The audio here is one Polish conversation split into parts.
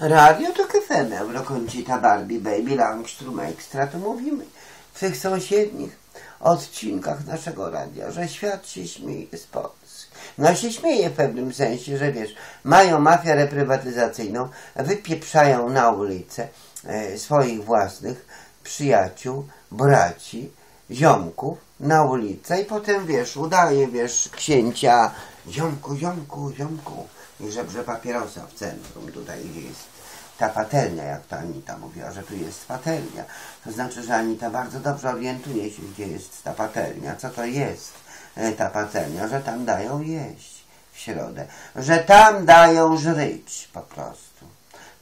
Radio to KFM, Eurokącita Barbie, Baby, Langstrom Extra, to mówimy w tych sąsiednich odcinkach naszego radia, że świat się śmieje z Polski. No się śmieje w pewnym sensie, że wiesz, mają mafię reprywatyzacyjną, wypieprzają na ulicę e, swoich własnych przyjaciół, braci, ziomków na ulicę i potem, wiesz, udaje, wiesz, księcia, ziomku, ziomku, ziomku, i żebrze papierosa w centrum, tutaj gdzie jest ta patelnia, jak to Anita mówiła, że tu jest patelnia. To znaczy, że Anita bardzo dobrze orientuje się, gdzie jest ta patelnia, co to jest e, ta patelnia, że tam dają jeść w środę, że tam dają żryć po prostu.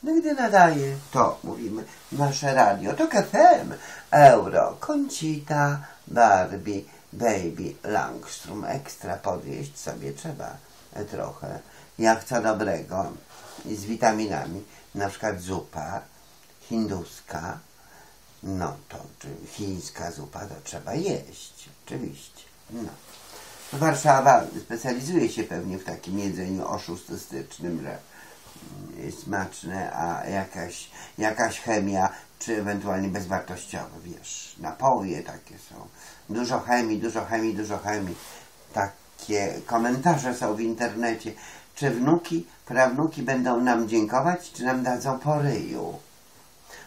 No gdy nadaje, to mówimy, nasze radio, to KFM, Euro, Concita, Barbie, Baby, Langstrom, Ekstra, podjeść sobie trzeba e, trochę, jak co dobrego, z witaminami, na przykład zupa hinduska, no to, czy chińska zupa, to trzeba jeść, oczywiście, no. Warszawa specjalizuje się pewnie w takim jedzeniu oszustystycznym, że smaczne, a jakaś, jakaś chemia, czy ewentualnie bezwartościowe, wiesz, napoje takie są. Dużo chemii, dużo chemii, dużo chemii. Takie komentarze są w internecie. Czy wnuki, prawnuki będą nam dziękować, czy nam dadzą po ryju?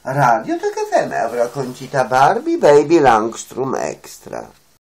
Radio to FM, Eurokącita Barbie, Baby Langstrom Extra.